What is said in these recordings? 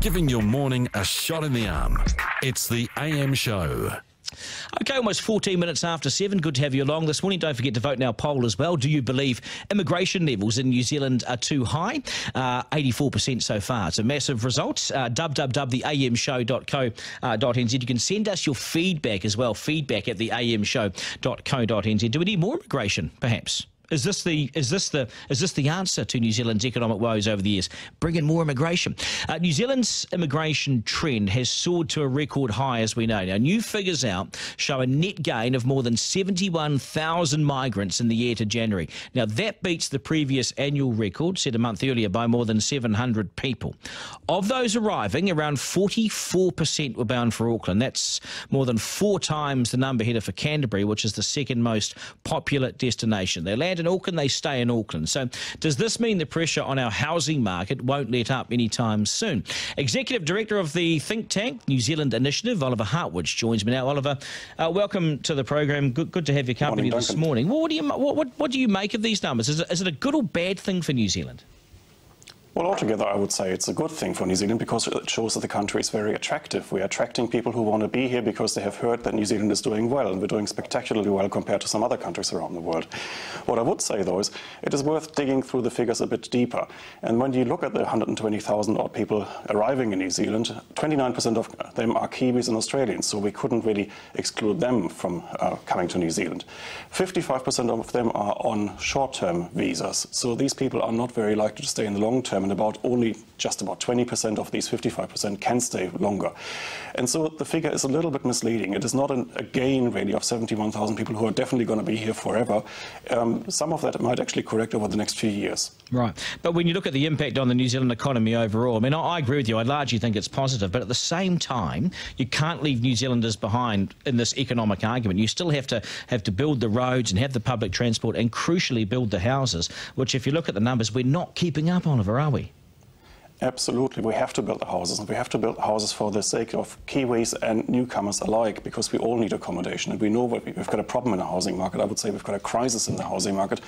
giving your morning a shot in the arm. It's the AM show. Okay, almost 14 minutes after 7. Good to have you along this morning. Don't forget to vote in our poll as well. Do you believe immigration levels in New Zealand are too high? Uh, 84% so far. It's a massive result. Uh, www.theamshow.co.nz. You can send us your feedback as well. Feedback at theamshow.co.nz. Do we need more immigration, perhaps? Is this the is this the is this the answer to New Zealand's economic woes over the years? Bring in more immigration. Uh, New Zealand's immigration trend has soared to a record high, as we know. Now, new figures out show a net gain of more than 71,000 migrants in the year to January. Now, that beats the previous annual record set a month earlier by more than 700 people. Of those arriving, around 44% were bound for Auckland. That's more than four times the number headed for Canterbury, which is the second most popular destination. They land in Auckland, they stay in Auckland. So, does this mean the pressure on our housing market won't let up anytime soon? Executive Director of the think tank New Zealand Initiative, Oliver Hartwich, joins me now. Oliver, uh, welcome to the program. Good, good to have your company morning, this morning. Well, what do you what, what, what do you make of these numbers? Is it, is it a good or bad thing for New Zealand? Well, altogether, I would say it's a good thing for New Zealand because it shows that the country is very attractive. We're attracting people who want to be here because they have heard that New Zealand is doing well, and we're doing spectacularly well compared to some other countries around the world. What I would say, though, is it is worth digging through the figures a bit deeper. And when you look at the 120,000 odd people arriving in New Zealand, 29% of them are Kiwis and Australians, so we couldn't really exclude them from uh, coming to New Zealand. 55% of them are on short-term visas, so these people are not very likely to stay in the long term and about only just about 20% of these 55% can stay longer. And so the figure is a little bit misleading. It is not an, a gain, really, of 71,000 people who are definitely going to be here forever. Um, some of that might actually correct over the next few years. Right. But when you look at the impact on the New Zealand economy overall, I mean, I, I agree with you. I largely think it's positive. But at the same time, you can't leave New Zealanders behind in this economic argument. You still have to have to build the roads and have the public transport and, crucially, build the houses, which, if you look at the numbers, we're not keeping up, Oliver, are we? Absolutely, we have to build the houses, and we have to build houses for the sake of Kiwis and newcomers alike, because we all need accommodation, and we know we've got a problem in the housing market. I would say we've got a crisis in the housing market,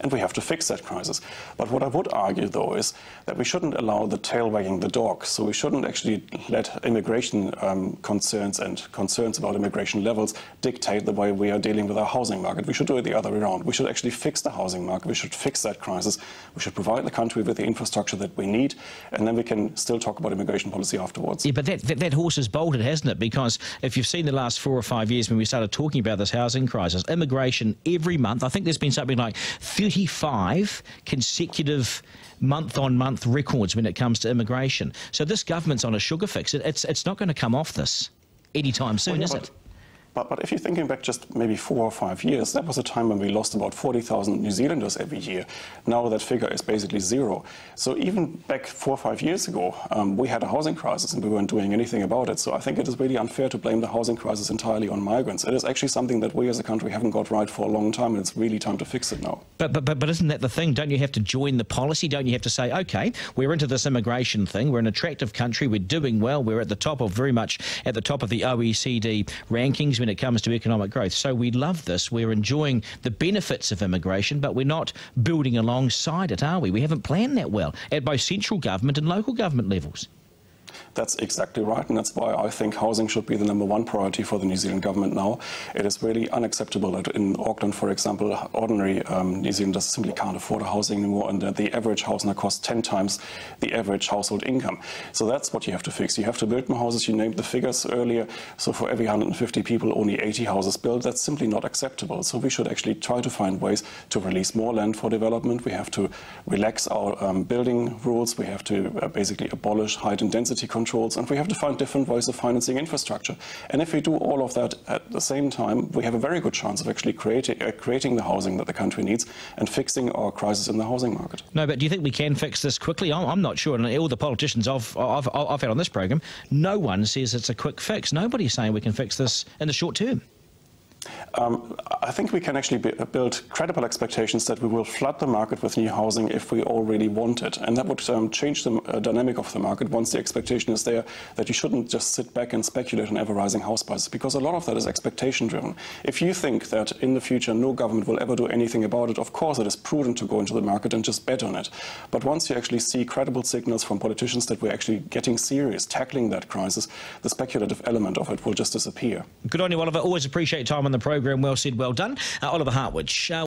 and we have to fix that crisis. But what I would argue, though, is that we shouldn't allow the tail wagging the dog. So we shouldn't actually let immigration um, concerns and concerns about immigration levels dictate the way we are dealing with our housing market. We should do it the other way around. We should actually fix the housing market. We should fix that crisis. We should provide the country with the infrastructure that we need, and then we can still talk about immigration policy afterwards. Yeah, but that, that, that horse has bolted, hasn't it? Because if you've seen the last four or five years when we started talking about this housing crisis, immigration every month, I think there's been something like 35 consecutive month on month records when it comes to immigration. So this government's on a sugar fix. It, it's, it's not going to come off this anytime soon, well, is it? But, but if you're thinking back just maybe four or five years, that was a time when we lost about 40,000 New Zealanders every year. Now that figure is basically zero. So even back four or five years ago, um, we had a housing crisis and we weren't doing anything about it. So I think it is really unfair to blame the housing crisis entirely on migrants. It is actually something that we as a country haven't got right for a long time, and it's really time to fix it now. But, but, but, but isn't that the thing? Don't you have to join the policy? Don't you have to say, okay, we're into this immigration thing, we're an attractive country, we're doing well, we're at the top of very much at the top of the OECD rankings when it comes to economic growth. So we love this. We're enjoying the benefits of immigration, but we're not building alongside it, are we? We haven't planned that well at both central government and local government levels. That's exactly right, and that's why I think housing should be the number one priority for the New Zealand government now. It is really unacceptable that in Auckland, for example, ordinary um, New Zealanders simply can't afford a housing anymore, and the average house now costs 10 times the average household income. So that's what you have to fix. You have to build more houses. You named the figures earlier. So for every 150 people, only 80 houses built. That's simply not acceptable. So we should actually try to find ways to release more land for development. We have to relax our um, building rules. We have to uh, basically abolish height and density controls, and we have to find different ways of financing infrastructure. And if we do all of that at the same time, we have a very good chance of actually creating, uh, creating the housing that the country needs and fixing our crisis in the housing market. No, but do you think we can fix this quickly? I'm, I'm not sure. And all the politicians I've, I've, I've had on this program, no one says it's a quick fix. Nobody's saying we can fix this in the short term. Um, I think we can actually build credible expectations that we will flood the market with new housing if we all really want it. And that would um, change the uh, dynamic of the market once the expectation is there that you shouldn't just sit back and speculate on ever rising house prices, because a lot of that is expectation driven. If you think that in the future no government will ever do anything about it, of course it is prudent to go into the market and just bet on it. But once you actually see credible signals from politicians that we're actually getting serious, tackling that crisis, the speculative element of it will just disappear. Good on you, Oliver. Always appreciate time on the programme. Well said, well done. Uh, Oliver Hartwich. Uh,